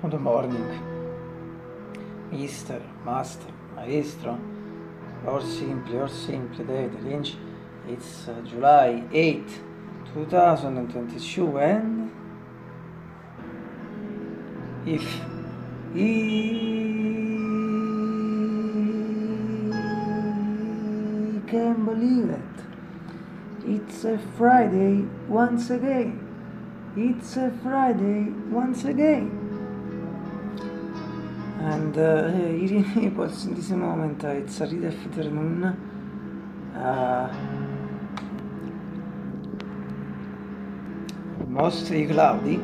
Good morning, Mister, Master, Maestro, or simply, or simply David Lynch. It's uh, July 8, 2022, and if he can believe it, it's a Friday once again. It's a Friday once again. And uh, here in Naples, in this moment, uh, it's a read afternoon. Uh, mostly cloudy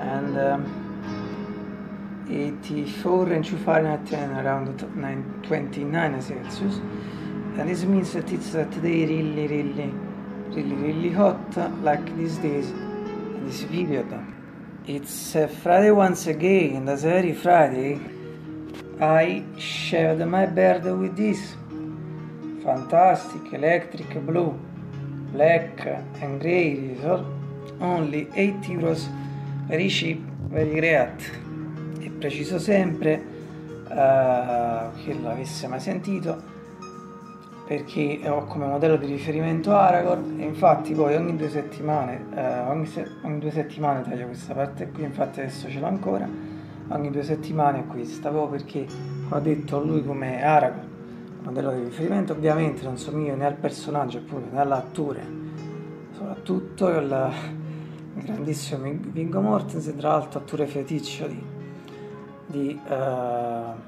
and um, 84 inch Fahrenheit and around 9, 29 Celsius. And this means that it's uh, today really, really, really, really hot, uh, like these days, in this period. It's uh, Friday once again, as every Friday, I shared my bed with this fantastic electric blue, black and grey resort, only 8 euros, very cheap, very great. E preciso sempre uh, che l'avesse mai sentito perché ho come modello di riferimento Aragorn e infatti poi ogni due settimane, eh, ogni, se- ogni, due settimane taglio questa parte qui, infatti adesso ce l'ho ancora, ogni due settimane questa, proprio perché ho detto lui come Aragorn, modello di riferimento, ovviamente non somiglio né al personaggio eppure né all'attore, soprattutto il, grandissimo Viggo Mortensen, tra l'altro attore feticcio di, di uh,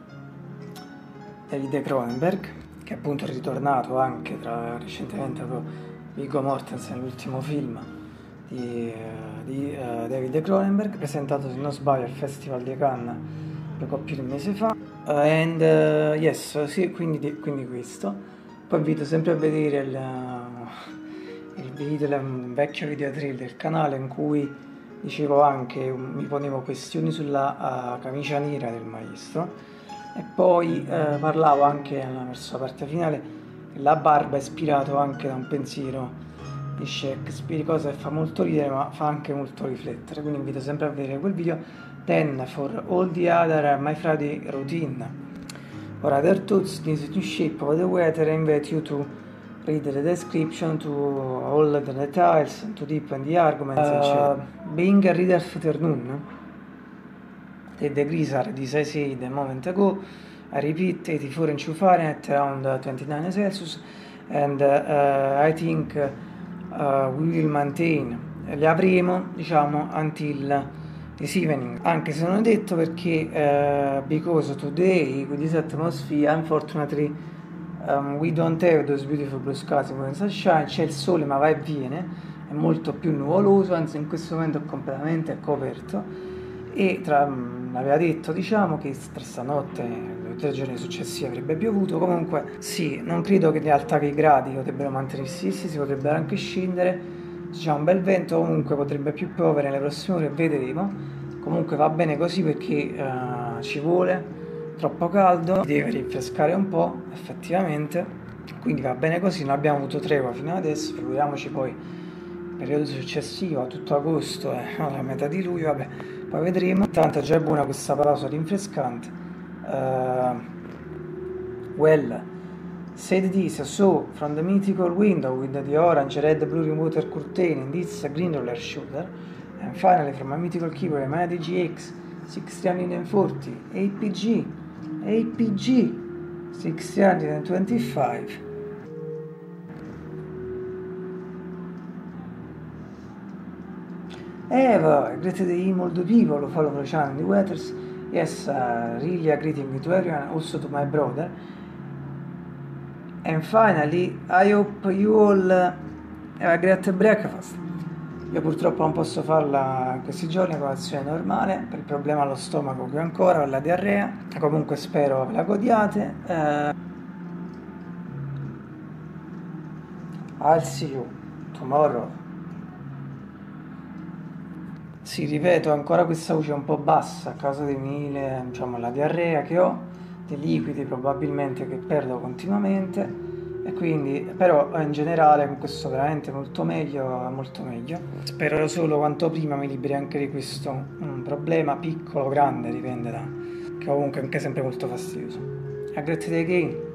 David Cronenberg che appunto è ritornato anche tra, recentemente Viggo Mortensen nell'ultimo film di, uh, di uh, David Cronenberg presentato se non sbaglio al Festival di Cannes poco più di un mese fa. Uh, and yes sì quindi, quindi, questo. Poi invito sempre a vedere il, il video un vecchio video del canale in cui dicevo anche mi ponevo questioni sulla camicia nera del maestro e poi eh, parlavo anche verso la parte finale la barba è ispirato anche da un pensiero di Shakespeare cosa che fa molto ridere ma fa anche molto riflettere. Quindi invito sempre a vedere quel video then for all the other my Friday routine. Or other thoughts this new shape of the weather I invite you to read the description to all the details to deepen the arguments uh, being a reader afternoon the degrees are as I said a moment ago. I repeat, 84 inch Fahrenheit, around 29 Celsius, and uh, I think uh, we will maintain, le avremo, diciamo, until this evening, anche se non è detto perché, uh, because today, with this atmosphere, unfortunately, um, we don't have those beautiful blue skies and sunshine, c'è il sole ma va e viene, è molto più nuvoloso, anzi in questo momento è completamente coperto, e tra aveva detto diciamo che tra stanotte e tre giorni successivi avrebbe piovuto. Comunque sì non credo che le alta che i gradi potrebbero mantenersi. Sì, si potrebbero anche scendere c'è un bel vento comunque potrebbe più piovere nelle prossime ore vedremo. Comunque va bene così perché uh, ci vuole troppo caldo deve rinfrescare un po' effettivamente. Quindi va bene così non abbiamo avuto tregua fino ad adesso figuriamoci poi periodo successivo a tutto agosto e eh, alla metà di luglio vabbè poi vedremo intanto già è buona questa pausa rinfrescante uh, Well, said this, so from the mythical window with the orange, red, blue water curtain in this green roller shooter, and finally from a mythical keyboard, Yamaha DGX 640 APG, APG 625. Eva, great day all the people who follow the channel, the waters. Yes, uh, really a greeting to everyone, also to my brother. And finally, I hope you all uh, have a great breakfast. Io purtroppo non posso farla questi giorni, colazione normale, per il problema allo stomaco che ho ancora, con la diarrea. Comunque spero la godiate. Uh, I'll see you tomorrow. Sì, ripeto, ancora questa voce un po' bassa a causa dei mille, diciamo, la diarrea che ho, dei liquidi probabilmente che perdo continuamente e quindi però in generale con questo veramente molto meglio molto meglio. Spero solo quanto prima mi liberi anche di questo un problema piccolo grande dipende da che comunque è anche sempre molto fastidioso. A great day again